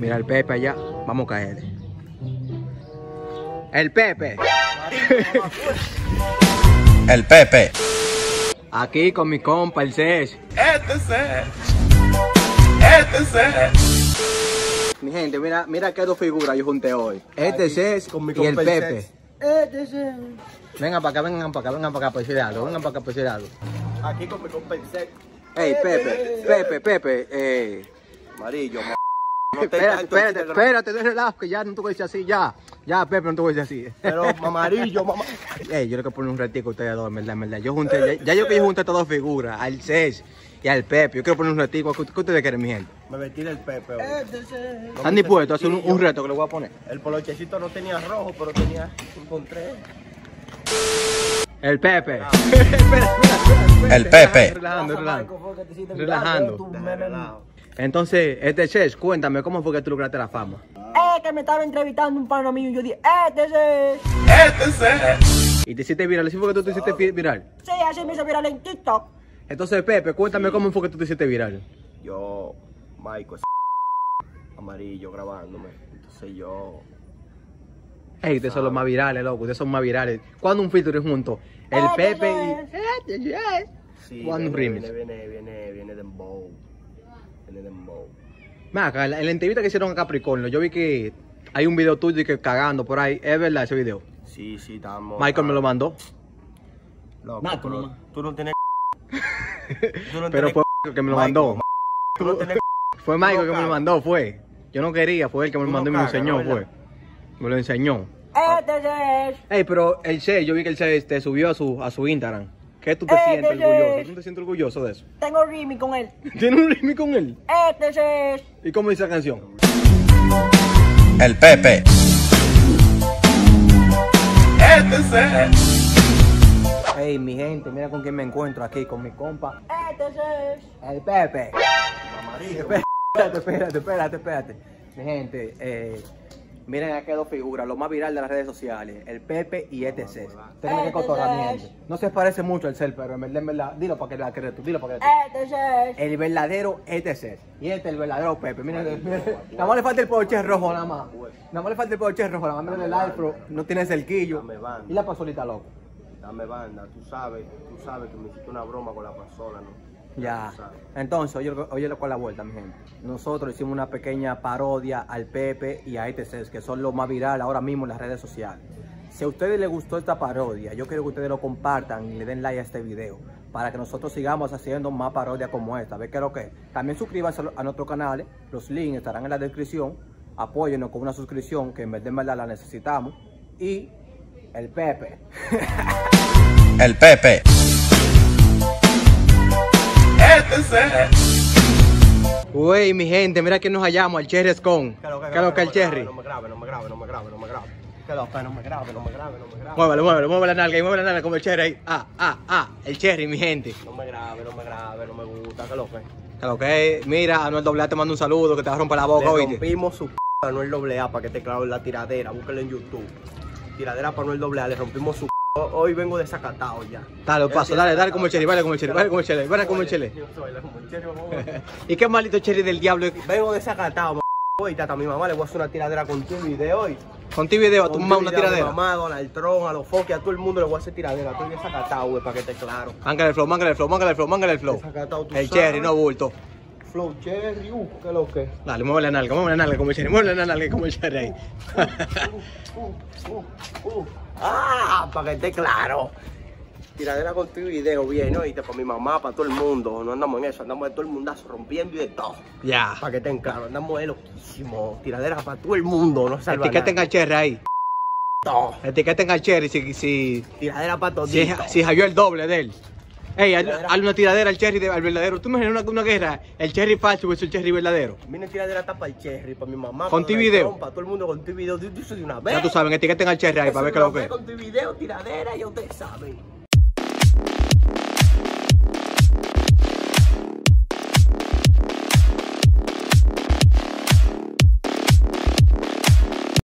Mira el Pepe allá. Vamos a caerle. El Pepe. El Pepe. Aquí con mi compa, el CES. Este es. Este es. Mi gente, mira, mira qué dos figuras yo junté hoy. Este Aquí, CES con mi y el compa el Pepe. Cés. Vengan para acá, vengan para acá, vengan para acá para decirle algo. Vengan para acá para decirle algo. Aquí con mi compensé. Ey, Pepe, Pepe, Pepe, eh. Amarillo, ma- No te Espérate, tanto, espérate, espérate, de relajo, que ya no te voy a decir así, ya. Ya, Pepe, no te voy a decir así. Pero amarillo, mamá. Ey, yo le quiero poner un ratico a ustedes dos, en verdad, en verdad. Yo junté, ya, ya yo que yo junté estas dos figuras, al CES y al Pepe. Yo quiero poner un ratico. ¿Qué, qué ustedes quieren, mi gente? Me metí el Pepe hoy. ¿Están dispuestos a hacer un, un reto que le voy a poner? El polochecito no tenía rojo, pero tenía. Encontré. El Pepe. Espera, espera, espera, El Pepe. Relajando, relajando. Relajando. Entonces, este CES, cuéntame, ¿cómo fue que tú lograste la fama? Eh, que me estaba entrevistando un pana mío y yo dije, este es. Este es. ¿Y te hiciste viral? ¿Sí fue que tú te hiciste viral? Sí, así me hizo viral en TikTok. Entonces, Pepe, cuéntame cómo fue que tú te hiciste viral. Yo, Michael, amarillo grabándome. Entonces yo. Ey, ustedes son los más virales, loco. Ustedes son más virales. ¿Cuándo un featuring junto? El Este Pepe y... Sí, ¿Cuándo un viene, remix? viene, viene, viene, viene Dembow. Dembow. Acá, en la, en la entrevista que hicieron a Capricornio, yo vi que hay un video tuyo y que cagando por ahí. ¿Es verdad ese video? Sí, sí, estamos. Michael me lo mandó. Loco, pero no- tú no tienes. tú no Pero tienes- fue el que me lo Michael, mandó. Tú no tienes. Fue Michael no que me lo mandó, fue. Yo no quería, fue él que me lo mandó y me lo enseñó, ¿no, fue. Me lo enseñó. Este es. Ey, pero el C, yo vi que el C te subió a su, a su Instagram. ¿Qué tú te Eh, sientes eh, orgulloso? eh. ¿Tú te sientes orgulloso de eso? Tengo remix con él. ¿Tienes un remix con él? Este es. ¿Y cómo dice la canción? El Pepe. Este es. Ey, mi gente, mira con quién me encuentro aquí, con mi compa, Este es. el Pepe. Amarillo. Espérate, espérate, espérate, espérate. Mi gente, eh, miren aquí dos figuras, lo más viral de las redes sociales, el Pepe y ETC. Tienen que cotorrar, mi gente. No se parece mucho al cel, pero en verdad, en verdad, dilo para que la creas tú, dilo para que la. Este es. El verdadero ETC. Y este el verdadero Pepe. Miren, miren, nada más le falta el poche rojo, nada más. Nada más le falta el poche rojo, nada más miren el iPro, no tiene cerquillo. Dame banda. Y la pasolita loco. Dame banda, tú sabes, tú sabes que me hiciste una broma con la pasola, ¿no? Ya. Entonces, oye, oye con la vuelta, mi gente. Nosotros hicimos una pequeña parodia al Pepe y a ETC, que son los más virales ahora mismo en las redes sociales. Si a ustedes les gustó esta parodia, yo quiero que ustedes lo compartan y le den like a este video para que nosotros sigamos haciendo más parodias como esta. ¿Ves qué es lo que es? También suscríbanse a nuestros canales, los links estarán en la descripción. Apóyennos con una suscripción que en verdad, en verdad la necesitamos. Y el Pepe. El Pepe. Es. Uy, mi gente, mira que nos hallamos, al Cherry Scone. ¿Qué es lo que el Cherry? No me grabe, no me grabe, no me grabe, no me grabe. Que lo que no me grabe, no me grabe, no me grabe. Muévelo, muévelo, muévelo la nalga muévelo la nalga como el cherry ahí. Ah, ah, ah, el cherry, mi gente. No me grabe, no me grabe, no me gusta, que lo que. Claro que mira, Anuel Doblea te manda un saludo que te va a romper la boca, oíste. rompimos su p a Noel doble A para que te claro en la tiradera, búsquelo en YouTube. Tiradera para Noel doble A, le rompimos su p. Hoy vengo desacatado ya. Dale, paso, dale, dale como el cherry, vale como el cherry, vale como el cherry, vale como el cherry. ¿Y qué maldito cherry del diablo? Vengo desacatado. Hoy, tata, mi mamá le voy a hacer una tiradera con tu video hoy. Con ti video, a tu mamá tu una video a mi tiradera. mamá, a Donald Trump, a los foques, a todo el mundo le voy a hacer tiradera. Estoy desacatado, güey, para que esté claro. Mángale el flow, mángale el flow, mángale el flow, mángale el flow. El cherry, no bulto. Flow cherry, uh, qué lo que. Dale, mueve la nalga, mueve la nalga como el cherry, mueve la nalga como el cherry ahí. Uh, uh, uh. Ah, para que esté claro. Tiradera con tu video, bien, ¿no? Y para mi mamá, para todo el mundo. No andamos en eso, andamos de todo el mundazo rompiendo y de todo. Ya. Para que estén claros, andamos de loquísimo. Tiradera para todo el mundo, no salva Etiqueten al cherry ahí. Todo. Etiqueten al cherry si, si, Tiradera para todos. si, si Javier el doble de él. Ey, hazle una tiradera al cherry de- al verdadero. ¿Tú me imaginas una, una guerra? El cherry falso versus el cherry verdadero. Miren tiradera para el cherry, para mi mamá. Con Donald video. Para todo el mundo con tu video. Yo soy de una vez. Ya tú sabes, etiqueten al cherry ahí para ver qué lo que es. Con tu video, tiradera, ya ustedes saben.